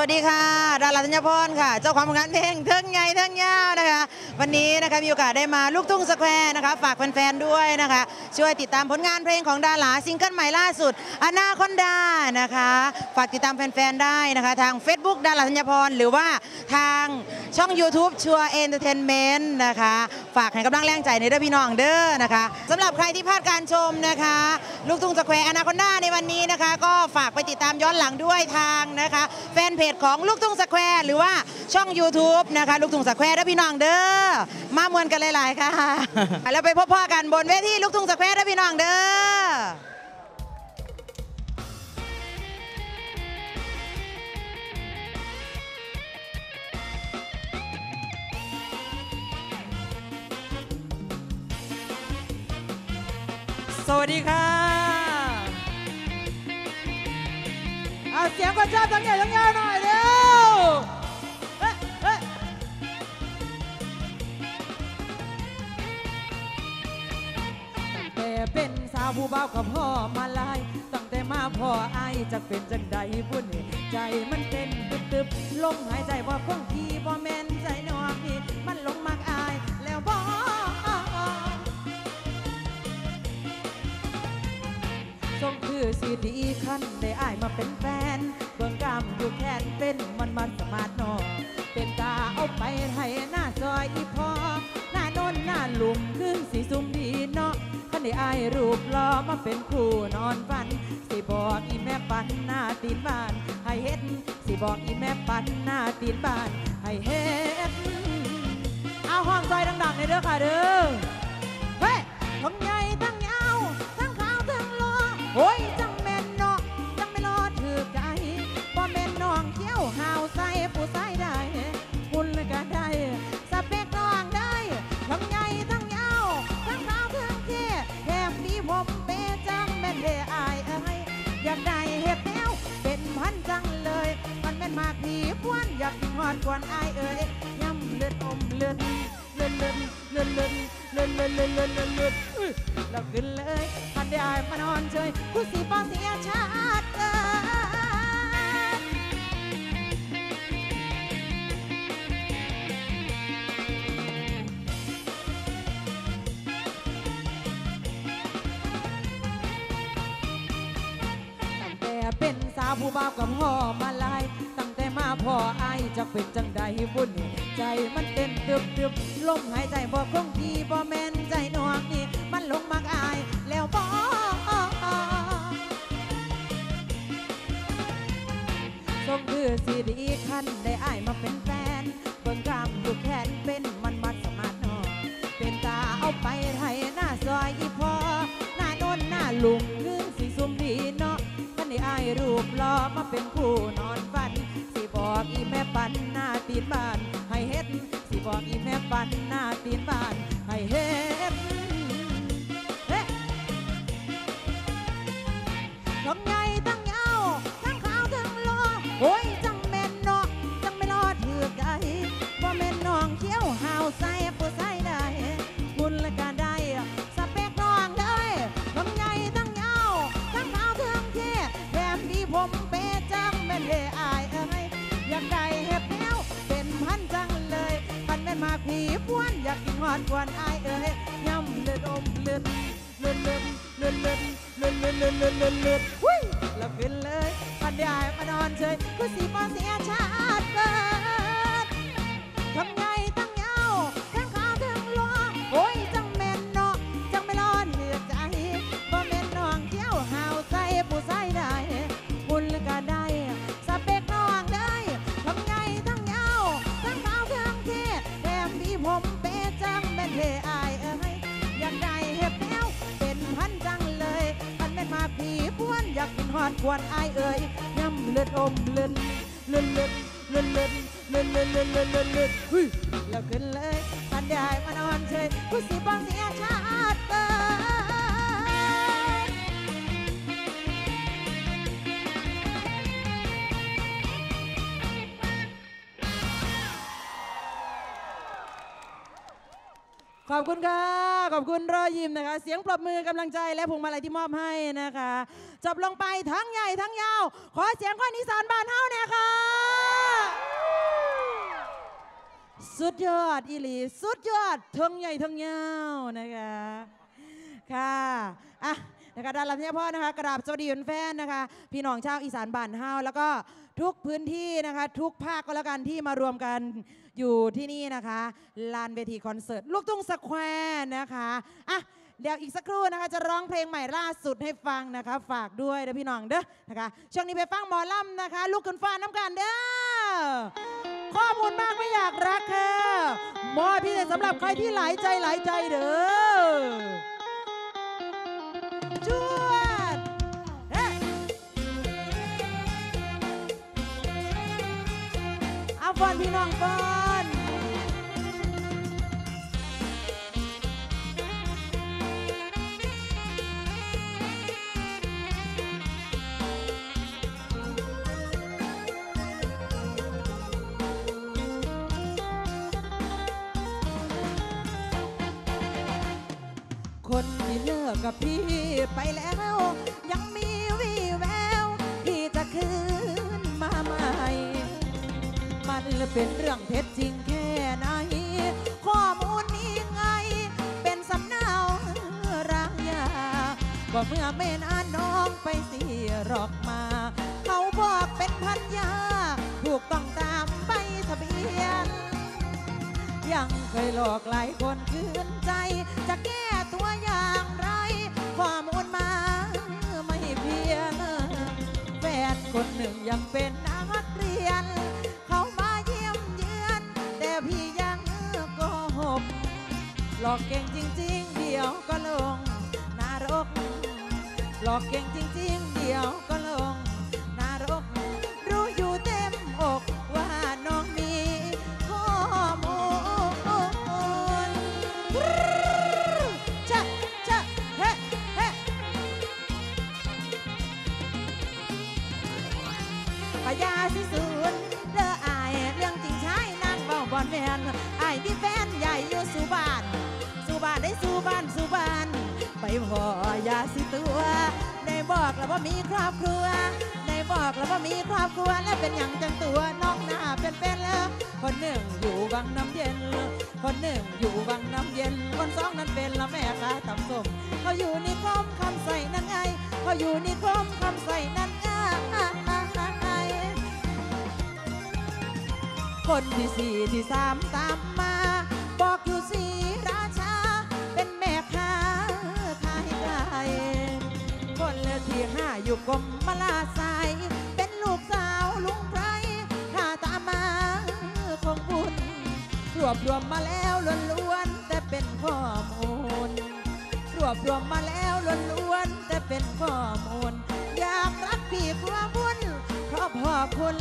สวัสดีค่ะ ดาหลาธัญญาพรค่ะ เจ้าของผลงานเพลงเทิงใหญ่เทิงยาวนะคะ วันนี้นะคะมีโอกาสได้มาลูกทุ่งสแควร์นะคะ ฝากแฟนๆด้วยนะคะ ช่วยติดตามผลงานเพลงของดาหลาซิงเกิลใหม่ล่าสุดอนาคอนดานะคะ ฝากติดตามแฟนๆได้นะคะ ทาง Facebook ดาหลาธัญญาพรหรือว่าทางช่อง YouTube ชัวเอนเตอร์เทนเมนต์นะคะ ฝากให้กำลังแรงใจในเด้อพี่น้องเด้อนะคะสำหรับใครที่พลาดการชมนะคะ ลูกทุ่งสแควร์อนาคอนดาในวันนี้นะคะ ก็ฝากไปติดตามย้อนหลังด้วยทางนะคะแฟน เพจของลูกทุ่งสแควร์หรือว่าช่อง YouTube นะคะ ลูกทุ่งสแควร์เด้อพี่น้องเด้อมาม่วนกันหลาย ๆ ค่ะ แล้วไปพบพ้อกันบนเวทีลูกทุ่งสแควร์เด้อพี่น้องเด้อสวัสดีค่ะ เสียงคนชอบทั้งใหญ่ทั้งยาวหน่อยเร็วเฮ้ยเฮ้ยตั้งแต่เป็นสาวผู้เบาวกับพ่อมาลาย ตั้งแต่มาพ่ออายจะเป็นจังใดบุญนี่ใจมันเต้นตึบตึบๆลมหายใจว่าคงทีบ่แม่นใจนอกนี่มันลงมา คือสีดีคันได้อายมาเป็นแฟน เบื้องกล้ามอยู่แขนเป็นมันมันสมาร์ทนอเป็นตาเอาไปให้หน้าซอยอีพอ หน้านนหน้าหลุมขึ้นสีซุ่มดีเนาะคันได้อายรูปรอมาเป็นคู่นอนฝัน สิบอกอีแม่ปันหน้าตีนบ้าน ให้เฮ็ด สิบอกอีแม่ปันหน้าตีนบ้าน ให้เฮ็ด เอาห้องซอยดังๆในเด้อค่ะเด้อ เฮ้ยทั้งให โอ้ยจังแม่นเนาะจังไม่รอถือใจบ่แม่นน้องเขี้ยวหาวใส่ผู้ใส่ได้คุณก็ได้สเปกน้องได้ทั้งใหญ่ทั้งยาวทั้งขาวทั้งเท่แถมมีผมเปจังแม่นเดอายเอ้ยอยากได้เห็ดแนวเป็นพันจังเลย มันแม่นมากผีพวนอยากกินหอดกวนอายเอ้ยย่ำเลือดอมเลือดเลือนเลือนเลือนเลือนเลือนเลือนเลือนเลือน เลื่อนเลื่อนอุ้ยเราขึ้นเลยมันได้มานอนเฉยกูสีป้อเสียชาติเกินตั้งแต่เป็นสาวผู้บ่าวกับพ่อมาลายตั้งแต่มาพ่ออายจะเป็นจังใดบุญนี่ใจมันเต้นตึบตึบลมหายใจบ่คงทีบ่แม่นใจหนวกนี่ ลงมักอายแล้วบ่ทรงคือสีดีคันได้อายมาเป็นแฟนเบิ่งกล้ามอยู่แขนเป็นมันมัดสมาร์ทนอเป็นตาเอาไปไทยหน้าซอยอีพอหน้าโนนหน้าลุงคือสีซุ่มดีเนาะท่านได้อายรูปหล่อมาเป็นคู่นอนฝัน สิบอกอีแม่ปันหน้าตีนบ้านให้เฮ็ดสิบอกอีแม่ปันหน้าตีนบ้านให้เฮ็ด เลือดเลือดเลือดเลือดเลือดหุ้ยแล้วขึ้นเลยมันได้มานอนเฉยกูสีบอเสี กวนอดควรอายเอ้ยย่ำเลือดอมเลือดเลือดเลือดเลือดเลือดเลือนเลือนเลือนเลือนเลือนเลือนเฮ้ยแล้วขึ้นเลยปันได้มานอนเฉยกูสิบังเสียชา ขอบคุณค่ะ ขอบคุณรอยยิ้มนะคะ เสียงปรบมือกำลังใจและพวงมาลัยที่มอบให้นะคะ จบลงไปทั้งใหญ่ทั้งยาว ขอเสียงคนอีสานบานเฮาเนี่ยค่ะ สุดยอดอิหลีสุดยอดทั้งใหญ่ทั้งยาวนะคะ ค่ะอะนะคะดานหลังเนี่ยพ่อนะคะกราบสวัสดีแฟนนะคะ พี่น้องชาวอีสานบานเฮาแล้วก็ทุกพื้นที่นะคะ ทุกภาคก็แล้วกันที่มารวมกัน อยู่ที่นี่นะคะลานเวทีคอนเสิร์ตลูกทุ่งสแควร์ร์นะคะอะเดี๋ยวอีกสักครู่นะคะจะร้องเพลงใหม่ล่าสุดให้ฟังนะคะ ฝากด้วยนะพี่น้องเด้อนะคะช่วงนี้ไปฟังหมอลำนะคะ ลูกคุณฟ้าน้ำกันเด้อข้อมูลมากไม่อยากรักค่ะมอบพิเศษสำหรับใครที่หลายใจหลายใจเด้อจวดเฮ้าฟอนพี่น้องฟอน คนที่เลิกกับพี่ไปแล้ว ยังมีวี่แววที่จะคืนมาใหม่ มันเป็นเรื่องเท็จจริงแค่ไหน ข้อมูลนี้ไง เป็นสำเนารักยาก็เมื่อไม่นานน้องไปเสียหรอกมา เขาบอกเป็นพันยา ถูกต้องตามใบทะเบียน ยังเคยหลอกหลายคนคืนใจจะแก้ ตัวอย่างไรข้อมูลมาไม่เพียงแฟนคนหนึ่งยังเป็นนักเรียน เขามาเยี่ยมเยือน แต่พี่ยังโกหกหลอกเก่งจริง ๆ เดี๋ยวก็ลงนรก หลอกเก่งจริง ๆ เดี๋ยวก็ลง บ้านสู่บ้านสู่บ้าน ไปพอยาสิตัว ได้บอกแล้วว่ามีครอบครัว ได้บอกแล้วว่ามีครอบครัวแล้วเป็นอย่างจังตัวนอกหน้าเป็นเป็นแล้วคนหนึ่งอยู่วังน้ำเย็น คนหนึ่งอยู่วังน้ำเย็น คนสองนั้นเป็นละแม่ค้าตำส้มเขาอยู่นิคมคำใส่นั่นไงเขาอยู่นิคมคำใส่นั่นไงคนที่สี่ที่สามตามมา บอกอยู่สีราชา เป็นแม่ค้าขายไก่คนที่ห้าอยู่กรมมาลาไซเป็นลูกสาวลุงไพรข้าตามมาคงบุญรวบรวมมาแล้วล้วนๆแต่เป็นข้อมูล รวบรวมมาแล้วล้วนๆแต่เป็นข้อมูล อยากรักพี่กลัวบุญเพราะพ่อคุณ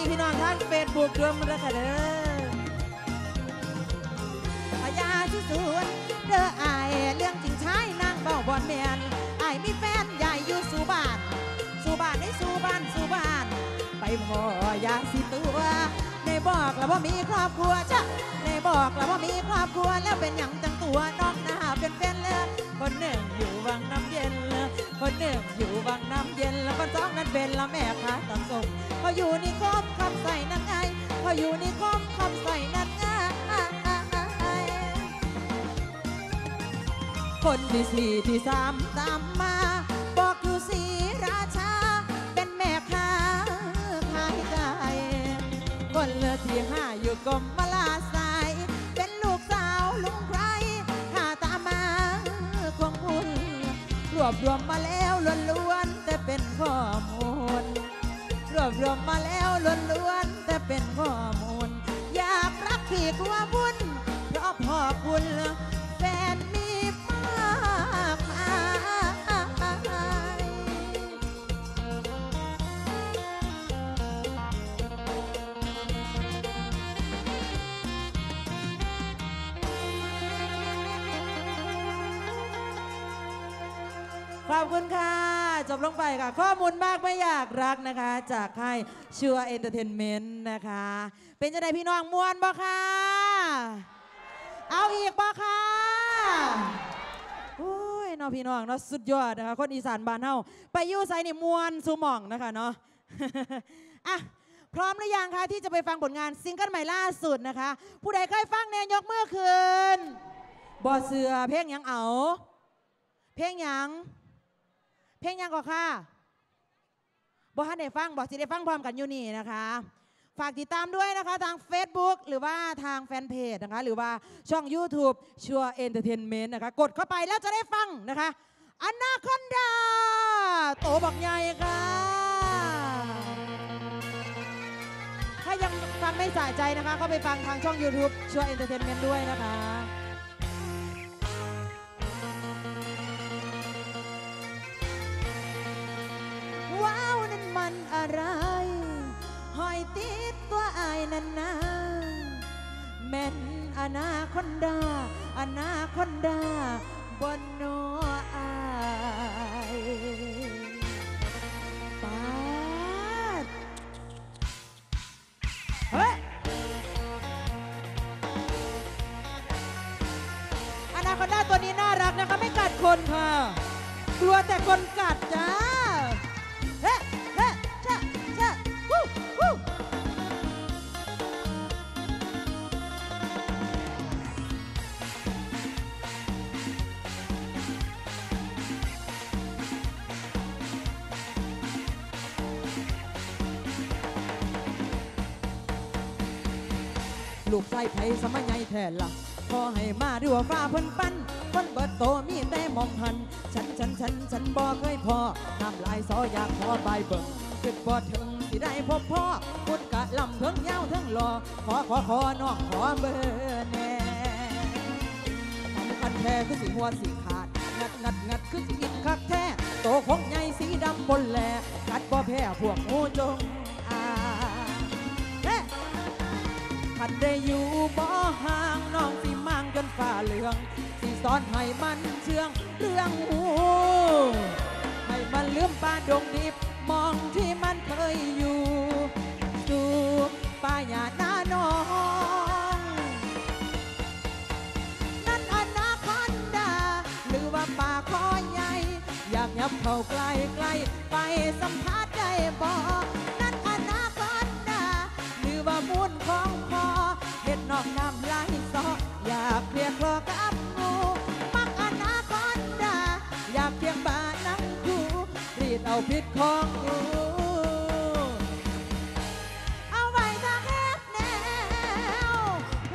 ีพี่น้องท่างเฟซบุ๊กรวมรักเด้อพญาที่สวนเด้ออายเรื่องจริงใช้นางเบาบอนแมนอายมีแฟนใหญ่อยู่สู่บ้าน สู่บ้านได้สู่บ้านสู่บ้าน ไปพอยาสิตัวในบอกแล้วว่ามีครอบครัวจ้ะในบอกแล้วว่ามีครอบครัวแล้วเป็นอย่างจังตัวน้องหน้าเป็นเป็นเลยคนหนึ่งอยู่ คนหนึ่งอยู่วังน้ำเย็นแล้วคนสองนั้นเป็นละแม่ค้าตำส่งเขาอยู่นิคมคำใส่นั่นไงเขาอยู่นิคมคำใส่นั่นไงคนที่สี่ที่สามตามมา บอกอยู่สีราชา เป็นแม่ค้าขายไก่คนเลือที่ห้าอยู่กรม บรวมมาแล้วล้วนๆแต่เป็นข้อมูล รวบรวมมาแล้วล้วนๆแต่เป็นข้อมูล อยากรักพี่กลัวบุญเพราะพ่อคุณ คุณค่ะ จบลงไปค่ะ ข้อมูลมากไม่อยากรักนะคะ จากค่ายชัวร์ entertainment นะคะ เป็นจะได้พี่น้องมวนบ่ค่ะ เอาอีกบ่ค่ะอุ้ยเนาะพี่น้องเนาะสุดยอดนะคะ คนอีสานบ้านเฮาไปยู่ไซนี่มวนสูหม่องนะคะเนาะอะพร้อมหรือยังคะที่จะไปฟังผลงานซิงเกิลใหม่ล่าสุดนะคะ ผู้ใดเคยฟังเนี่ยยกมือขึ้นบ่เสือเพลงยังเอา เพลงยัง เพลงยังก็ค่ะบ่ทันได้ฟังบอกสิได้ฟังพร้อมกันอยู่นี่นะคะ ฝากติดตามด้วยนะคะทาง Facebook หรือว่าทางแฟนเพจนะคะ หรือว่าช่อง YouTube ชัวร์ entertainment นะคะ กดเข้าไปแล้วจะได้ฟังนะคะอนาคอนดา โตบักใหญ่ค่ะ ถ้ายังฟังไม่สะใจนะคะก็ไปฟังทางช่อง YouTube ชัวเอนเตอร์เทนเมนต์ด้วยนะคะ มันอะไรหอยติดตัวอายนันนะแม่นอนาคอนดาอนาคอนดาบนโน ลูกไส้ไผ่สมัยใหญ่แทนละขอให้มาดูว่าฟ้าเพิ่นปั้นคนเบิดโตมีแต่มองหัน ฉันฉันฉันฉันบ่เคยพอน้ำลายซออยากขอใบายเบิ่งคิดบ่ถึงสิได้พบพ่อพุดกะลำเทิงยาวเทิงหล่อขอขอขอน้องขอเบอร์แน่สำคัญแท้คือสิหัวสิขาดงัดงัดงัดคือสิอิดคักแท้โตของใหญ่สีดำบนแหลกัดบ่แพ้พวกงูจง คันได้อยู่บ่ห่างน้องสิมั่งจนฝ่าเหลืองสิสอนให้มันเชื่องเรื่องหูให้มันลืมป่าดงดิบมองที่มันเคยอยู่สู่ป่าหญ้าหน้าน้องนั่นอนาคอนดาหรือว่าป่าคอใหญ่ อยากยับเข้าใกล้ใกล้ไปสัมผัสได้บ่ ของงูเอาไว้ทางแอบแนว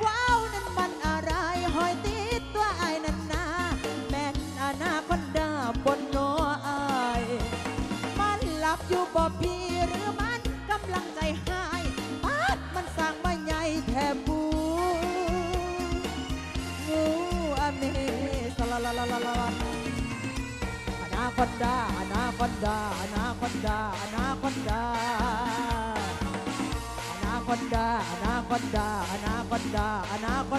ว้าวนั่นมันอะไรหอยติดตัวไอ้ายนั่นนาแม่นอนาคอนดาบนโนอายมันหลับอยู่บ่พี่หรือมันกำลังใจหายปาดมันสร้างมาใหญ่แทบบูงูอเมสลาลาลาลาลา อนาคอนดาอนาคอนดาอนาคอนดา อนาค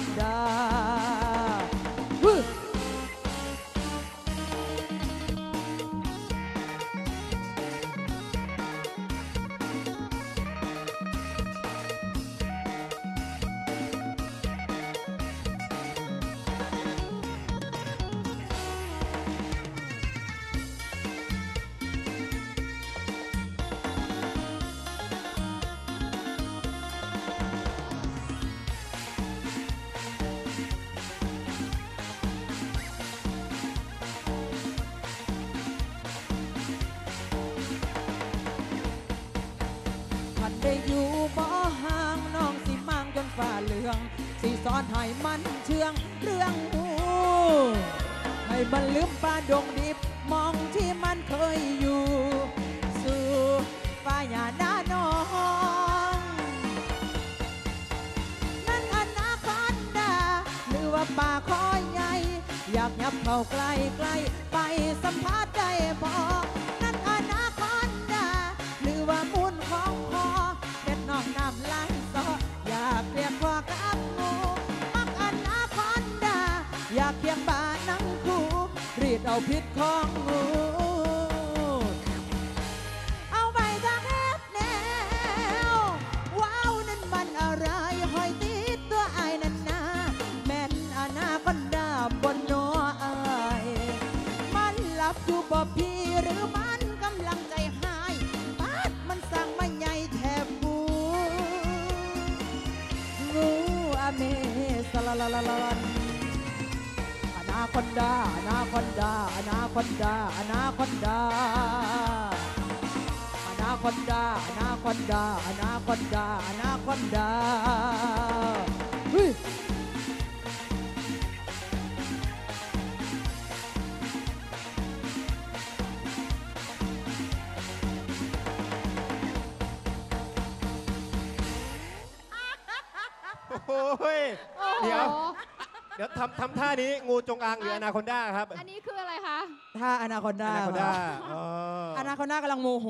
อ ได้อยู่บ่ห่างน้องสิมั่งจนฝ่าเหลือง สิสอนให้มันเชื่องเรื่องหูให้มันลืมป่าดงดิบมองที่มันเคยอยู่ สู่ป่าหญ้าหน้าน้องนั่นอนาคอนดาหรือว่าป่าคอยใหญ่ อยากยับเข้าใกล้ใกล้ไปสัมผัสได้พอ พิษของงู อนาคอนดาอนาคอนดาอนาคอนดาอนาคอนดาอนาคอนดาอนาคอนดาเฮ้ยโอ้ยโอ้โหเดี๋ยว เดี๋ยวทำทำท่านี้งูจงอางหรืออนาคอนด้าครับ อันนี้คือ อะไรคะถ้าอนาคอนดาอนาคอนด้าอ๋ออนาคอนดากำลังโมโห